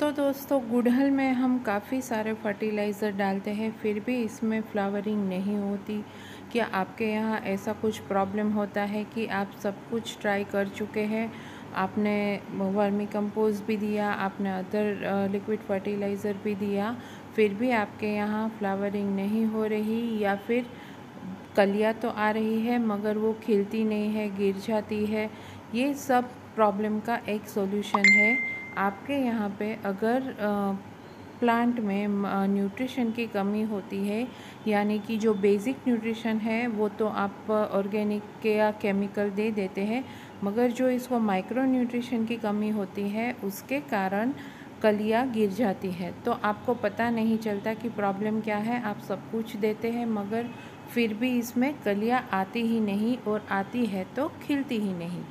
तो दोस्तों, गुड़हल में हम काफ़ी सारे फर्टिलाइज़र डालते हैं, फिर भी इसमें फ्लावरिंग नहीं होती। क्या आपके यहाँ ऐसा कुछ प्रॉब्लम होता है कि आप सब कुछ ट्राई कर चुके हैं? आपने वर्मी कंपोज भी दिया, आपने अदर लिक्विड फर्टिलाइज़र भी दिया, फिर भी आपके यहाँ फ्लावरिंग नहीं हो रही या फिर कलियाँ तो आ रही है, मगर वो खिलती नहीं है, गिर जाती है। ये सब प्रॉब्लम का एक सॉल्यूशन है। आपके यहाँ पे अगर प्लांट में न्यूट्रिशन की कमी होती है, यानी कि जो बेसिक न्यूट्रिशन है, वो तो आप ऑर्गेनिक के या केमिकल दे देते हैं, मगर जो इसको माइक्रो न्यूट्रिशन की कमी होती है, उसके कारण कलियाँ गिर जाती है। तो आपको पता नहीं चलता कि प्रॉब्लम क्या है, आप सब कुछ देते हैं, मगर फिर भी इसमें कलियाँ आती ही नहीं और आती है तो खिलती ही नहीं।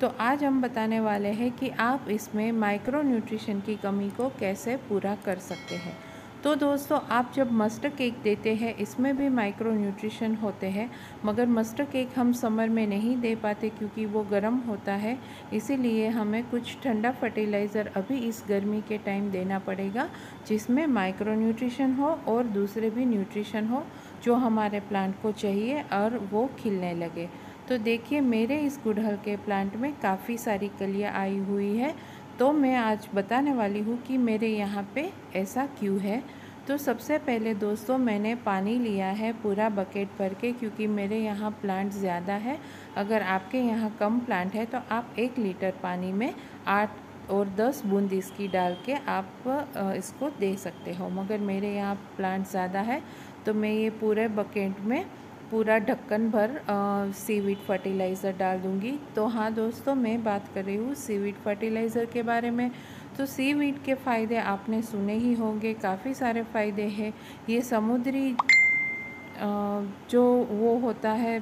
तो आज हम बताने वाले हैं कि आप इसमें माइक्रो न्यूट्रिशन की कमी को कैसे पूरा कर सकते हैं। तो दोस्तों, आप जब मस्टर्ड केक देते हैं, इसमें भी माइक्रो न्यूट्रिशन होते हैं, मगर मस्टर्ड केक हम समर में नहीं दे पाते क्योंकि वो गर्म होता है, इसीलिए हमें कुछ ठंडा फर्टिलाइज़र अभी इस गर्मी के टाइम देना पड़ेगा, जिसमें माइक्रो न्यूट्रिशन हो और दूसरे भी न्यूट्रिशन हो, जो हमारे प्लांट को चाहिए और वो खिलने लगे। तो देखिए, मेरे इस गुड़हल के प्लांट में काफ़ी सारी कलियाँ आई हुई है। तो मैं आज बताने वाली हूँ कि मेरे यहाँ पे ऐसा क्यों है। तो सबसे पहले दोस्तों, मैंने पानी लिया है पूरा बकेट भर के क्योंकि मेरे यहाँ प्लांट ज़्यादा है। अगर आपके यहाँ कम प्लांट है तो आप एक लीटर पानी में आठ और दस बूंद इसकी डाल के आप इसको दे सकते हो। मगर मेरे यहाँ प्लांट ज़्यादा है तो मैं ये पूरे बकेट में पूरा ढक्कन भर सीवीड फर्टिलाइज़र डाल दूँगी। तो हाँ दोस्तों, मैं बात कर रही हूँ सीवीड फर्टिलाइज़र के बारे में। तो सीवीड के फ़ायदे आपने सुने ही होंगे, काफ़ी सारे फ़ायदे हैं। ये समुद्री जो वो होता है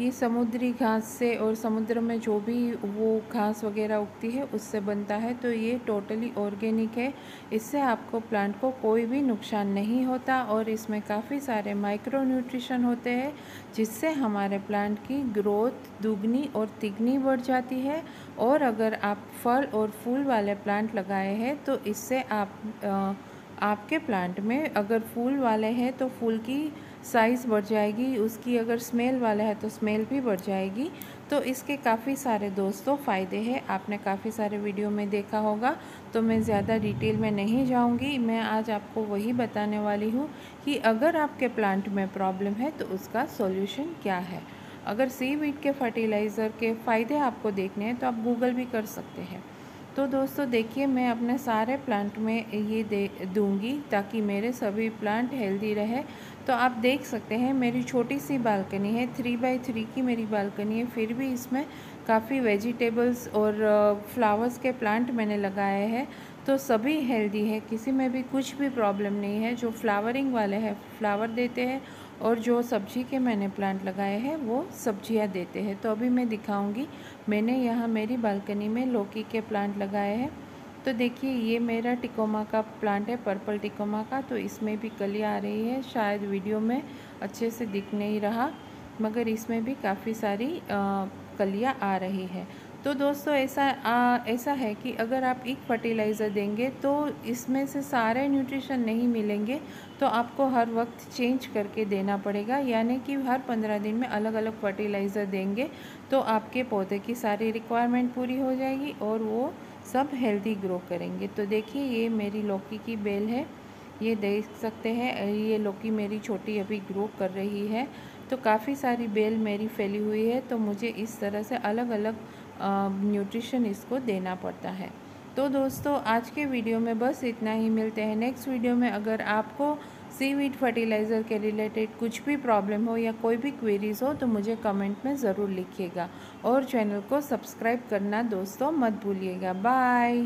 ये समुद्री घास से और समुद्र में जो भी वो घास वगैरह उगती है उससे बनता है। तो ये टोटली ऑर्गेनिक है। इससे आपको प्लांट को कोई भी नुकसान नहीं होता और इसमें काफ़ी सारे माइक्रो न्यूट्रिशन होते हैं जिससे हमारे प्लांट की ग्रोथ दुगनी और तिगनी बढ़ जाती है। और अगर आप फल और फूल वाले प्लांट लगाए हैं तो इससे आप आ, आपके प्लांट में अगर फूल वाले हैं तो फूल की साइज़ बढ़ जाएगी, उसकी अगर स्मेल वाला है तो स्मेल भी बढ़ जाएगी। तो इसके काफ़ी सारे दोस्तों फ़ायदे हैं। आपने काफ़ी सारे वीडियो में देखा होगा तो मैं ज़्यादा डिटेल में नहीं जाऊँगी। मैं आज आपको वही बताने वाली हूँ कि अगर आपके प्लांट में प्रॉब्लम है तो उसका सॉल्यूशन क्या है। अगर सी वीट के फर्टिलाइज़र के फ़ायदे आपको देखने हैं तो आप गूगल भी कर सकते हैं। तो दोस्तों देखिए, मैं अपने सारे प्लांट में ये दे, दूँगी ताकि मेरे सभी प्लांट हेल्दी रहे। तो आप देख सकते हैं, मेरी छोटी सी बालकनी है थ्री बाई थ्री की मेरी बालकनी है। फिर भी इसमें काफ़ी वेजिटेबल्स और फ्लावर्स के प्लांट मैंने लगाए हैं। तो सभी हेल्दी है, किसी में भी कुछ भी प्रॉब्लम नहीं है। जो फ्लावरिंग वाले हैं फ्लावर देते हैं और जो सब्ज़ी के मैंने प्लांट लगाए हैं, वो सब्ज़ियाँ देते हैं। तो अभी मैं दिखाऊँगी, मैंने यहाँ मेरी बालकनी में लौकी के प्लांट लगाए हैं। तो देखिए, ये मेरा टिकोमा का प्लांट है पर्पल टिकोमा का तो इसमें भी कलियाँ आ रही है। शायद वीडियो में अच्छे से दिख नहीं रहा, मगर इसमें भी काफ़ी सारी कलियाँ आ रही है। तो दोस्तों ऐसा आ, ऐसा है कि अगर आप एक फर्टिलाइज़र देंगे तो इसमें से सारे न्यूट्रिशन नहीं मिलेंगे तो आपको हर वक्त चेंज करके देना पड़ेगा। यानी कि हर पंद्रह दिन में अलग अलग फर्टिलाइज़र देंगे तो आपके पौधे की सारी रिक्वायरमेंट पूरी हो जाएगी और वो सब हेल्दी ग्रो करेंगे। तो देखिए ये मेरी लौकी की बेल है। ये देख सकते हैं ये लौकी मेरी छोटी अभी ग्रो कर रही है। तो काफ़ी सारी बेल मेरी फैली हुई है तो मुझे इस तरह से अलग अलग न्यूट्रिशन इसको देना पड़ता है। तो दोस्तों, आज के वीडियो में बस इतना ही। मिलते हैं नेक्स्ट वीडियो में। अगर आपको सी सीवीड फर्टिलाइज़र के रिलेटेड कुछ भी प्रॉब्लम हो या कोई भी क्वेरीज हो तो मुझे कमेंट में ज़रूर लिखिएगा। और चैनल को सब्सक्राइब करना दोस्तों, मत भूलिएगा। बाय